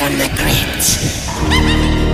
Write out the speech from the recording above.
from the crypt.